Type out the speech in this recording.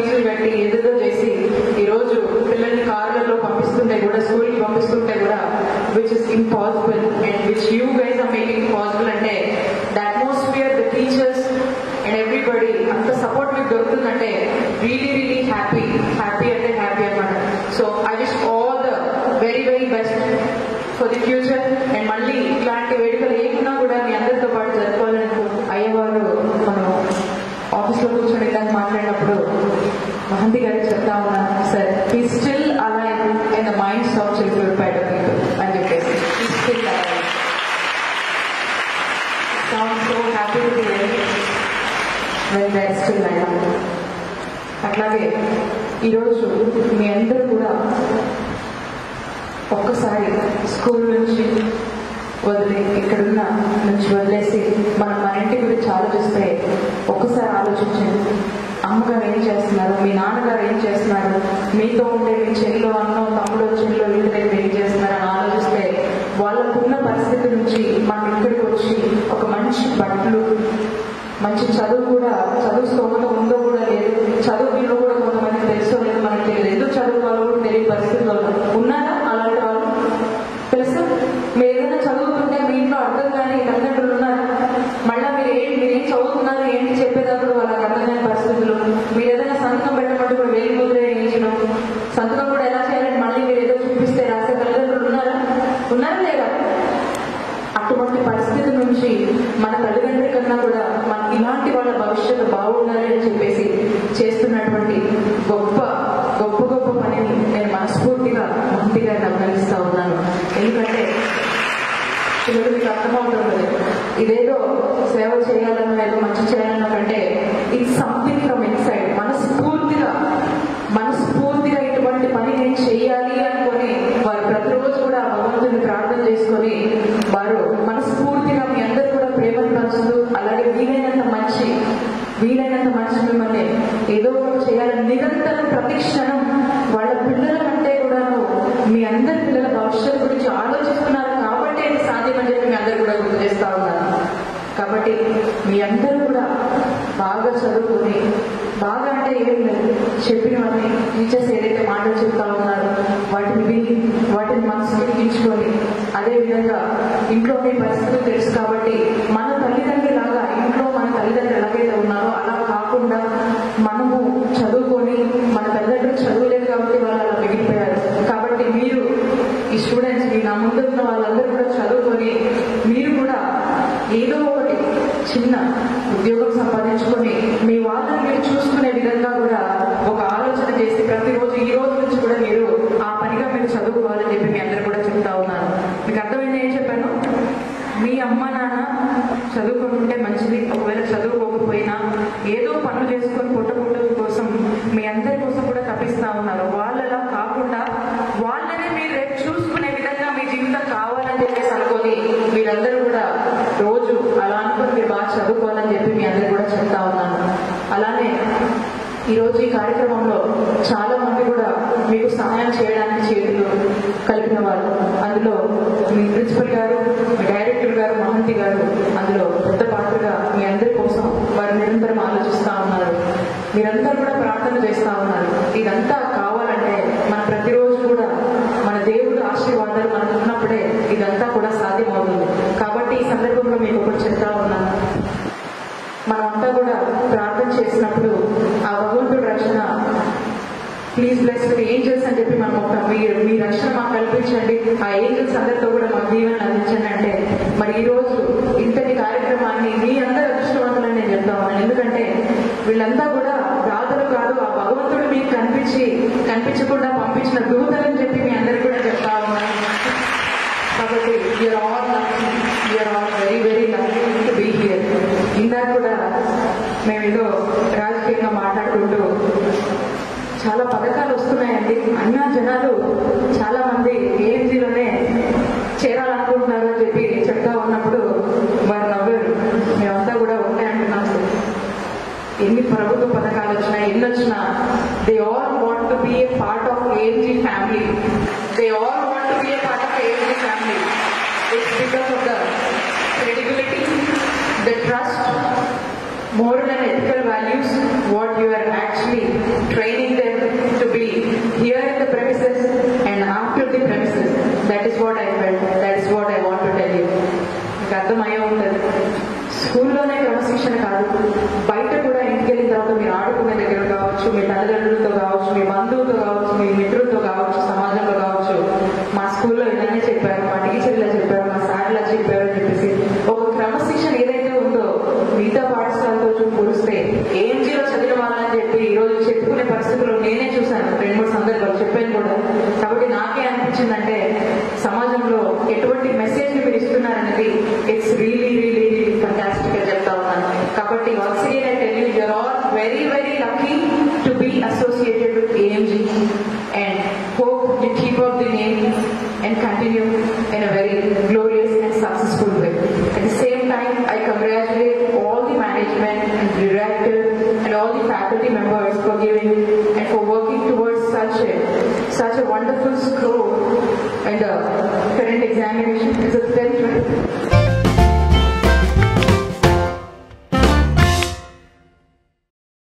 ఫీజులు పెట్టి ఏదేదో చేసి ఈరోజు పిల్లల్ని కార్లలో పంపిస్తుంటే కూడా స్కూల్కి పంపిస్తుంటే కూడా which is impossible Now I'm so happy to be here be when they still alive అట్లాగే ఈరోజు మీ అందరూ కూడా ఒక్కసారి స్కూల్ నుంచి వదిలి ఇక్కడున్న నుంచి వదిలేసి మనం మన ఇంటి గురించి ఆలోచిస్తే ఒక్కసారి ఆలోచించండి. అమ్మగారు ఏం చేస్తున్నారు? మీ నాన్నగారు ఏం చేస్తున్నారు? మీతో ఉండే చెల్లు అన్నో తమ్ముడు చెల్లు ఇంటి దగ్గర ఏం చేస్తున్నారు అని ఆలోచిస్తే వాళ్ళకున్న పరిస్థితి నుంచి మనం ఇక్కడికి వచ్చి ఒక మంచి బట్టలు మంచి చదువు కూడా చదువు స్తోమత ఉందో కూడా లేదు. చదువు విలువ కూడా కొంతమంది తెలుసో లేదో మనకు తెలియదు. ఎందుకు చదువుకోవాలో కూడా తెలియని పరిస్థితుల్లో ఉన్నారా అలాంటి వాళ్ళు? తెలుసా? మీరు ఏదైనా చదువుతుంటే మీ ఇంట్లో అర్థం కానీ తల్లిదండ్రులు ఉన్నారు? మళ్ళీ మీరు ఏంటి మీరు ఏం చదువుతున్నారు ఏంటి చెప్పేటప్పుడు వాళ్ళకి అర్థం కాని పరిస్థితులు? మీరు ఏదైనా సంతకం పెట్టమంటే కూడా వేలు ముద్ర వేయించడం సంతకం కూడా ఎలా చేయాలని మళ్ళీ మీరు ఏదో చూపిస్తే రాసే తల్లిదండ్రులు ఉన్నారా ఉన్నారా లేదా అటువంటి పరిస్థితి నుంచి మన తల్లిదండ్రుల కన్నా కూడా మన ఇలాంటి వాళ్ళ భవిష్యత్తు బాగుండాలి అని చెప్పేసి చేస్తున్నటువంటి గొప్ప గొప్ప గొప్ప పనిని నేను మనస్ఫూర్తిగా మంత్రి గారిని అభినందిస్తా ఉన్నాను. ఎందుకంటే పిల్లలు మీకు అర్థమవుతుంది ఇదేదో సేవ చేయాలన్న ఏదో మంచి చేయాలన్న కంటే ఇట్స్ సంథింగ్ ఫ్రమ్ ఇన్సైడ్ మనస్ఫూర్తిగా మనస్ఫూర్తిగా ఇటువంటి పని నేను చేయాలి అనుకొని వారు ప్రతిరోజు కూడా భగవంతుని ప్రార్థన చేసుకొని వారు మనస్ఫూర్తిగా మీ అందరు కూడా ప్రేమను పంచుతూ అలాగే వీలైనంత మంచి వీలైనంత మంచి మిమ్మల్ని ఏదో ఒకటి చేయాలని నిరంతరం ప్రతి క్షణం వాళ్ళ పిల్లల కంటే కూడా మీ అందరి పిల్లల భవిష్యత్తు గురించి ఆలోచిస్తున్నారు కాబట్టి ఇది సాధ్యమని చెప్పి మీ అందరూ కూడా గుర్తు చేస్తా ఉన్నారు. కాబట్టి మీ అందరూ కూడా బాగా చదువుకొని బాగా అంటే ఏం లేదు చెప్పినవన్నీ టీచర్స్ ఏదైతే మాటలు చెప్తా ఉన్నారో వాటిని విని వాటిని మనసు ఎక్కించుకొని అదే విధంగా ఇంట్లో మీ పరిస్థితులు తెలుసు కాబట్టి మన తల్లిదండ్రులు లాగా ఇంట్లో మన తల్లిదండ్రులు ఎలాగైతే ఉన్నారో అలా కాకుండా మనము చదువుకొని మన తల్లిదండ్రులు చదువులేదు కాబట్టి వాళ్ళు అలా మిగిలిపోయారు. కాబట్టి మీరు ఈ స్టూడెంట్స్ మీ నా ముందున్న వాళ్ళందరూ కూడా చదువుకొని మీరు కూడా ఏదో ఒకటి చిన్న ఉద్యోగం సంపాదించుకొని మీ వాళ్ళని మీరు చూసుకునే విధంగా కూడా ఒక ఆలోచన చేసి ప్రతిరోజు ఈ రోజు నుంచి కూడా మీరు ఆ పనిగా మీరు చదువుకోవాలని చెప్పి మీ అందరూ కూడా చెప్తా ఉన్నాను మీకు అర్థమైంది ఏం చెప్పాను? మీ అమ్మ నాన్న చదువుకుంటే మంచిది. ఒకవేళ చదువుకోకపోయినా ఏదో పనులు చేసుకొని మీ అందరి కోసం కూడా తప్పిస్తా ఉన్నారు. వాళ్ళలా కాకుండా వాళ్ళని మీరు రేపు చూసుకునే విధంగా మీ జీవితం కావాలని చెప్పేసి అనుకొని మీరందరూ కూడా రోజు అలా అనుకుని మీరు బాగా చదువుకోవాలని చెప్పి మీ అందరు కూడా చెప్తా ఉన్నాను. అలానే ఈరోజు ఈ కార్యక్రమంలో చాలా మంది కూడా మీకు సహాయం చేయడానికి చేతులు కలిపిన వారు అందులో మీ ప్రిన్సిపల్ గారు మీ డైరెక్టర్ గారు మహంతి గారు అందులో పెద్ద పాత్రగా మీ అందరి కోసం వారు నిరంతరం ఆలోచిస్తా ఉన్నారు మీరందరూ కూడా ప్రార్థన చేస్తా ఉన్నారు ఇదంతా కావాలంటే మన ప్రతిరోజు కూడా మన దేవుడు ఆశీర్వాదాలు మనకు ఉన్నప్పుడే ఇదంతా కూడా సాధ్యమవుతుంది కాబట్టి ఈ సందర్భంలో మీకు ఒకటి చెప్తా ఉన్నాను మనమంతా కూడా ప్రార్థన చేసినప్పుడు ఆ భగవంతుడి రక్షణ ప్లీజ్ బ్లెస్ ఏంజల్స్ అని చెప్పి మనం ఒక మీరు మీ రక్షణ మాకు కల్పించండి. ఆ ఏంజల్స్ అందరితో కూడా మాకు దీవెనలు అందించండి అంటే మరి ఈ రోజు ఇంతటి కార్యక్రమాన్ని మీ అందరి అదృష్టవంతులని నేను చెప్తాను ఎందుకంటే వీళ్ళంతా కూడా రాతలు కాదు ఆ భగవంతుడు మీకు కనిపించి కనిపించకుండా పంపించిన దూతలని చెప్పి మీ అందరికి కూడా చెప్తా ఉన్నాను. కాబట్టి you are all lucky you are all very very lucky to be here ఇందాక కూడా మేము ఏదో మాట్లాడుకుంటూ చాలా పథకాలు వస్తున్నాయండి. అన్నా జనాలు చాలా మంది ఏఎంజీలోనే చేరాలనుకుంటున్నారు అని చెప్పి చెప్తా ఉన్నప్పుడు వారు నవ్వారు. మేమంతా కూడా ఉంటాయంటున్నాం ఎన్ని ప్రభుత్వ పథకాలు వచ్చినా ఎన్ని వచ్చినా they all want to be a part of AMG family they all want to be a part of AMG family it's because of the credibility, the and moral and what it's really, really really fantastic at Kabaddi. Once again, I tell you, you're all very, very lucky to be associated with AMG and hope you keep up the name and continue in a very glorious and successful way. At the same time, I congratulate all the management and director and all the faculty members for giving and for working towards such a, such a wonderful scope and the current examination is a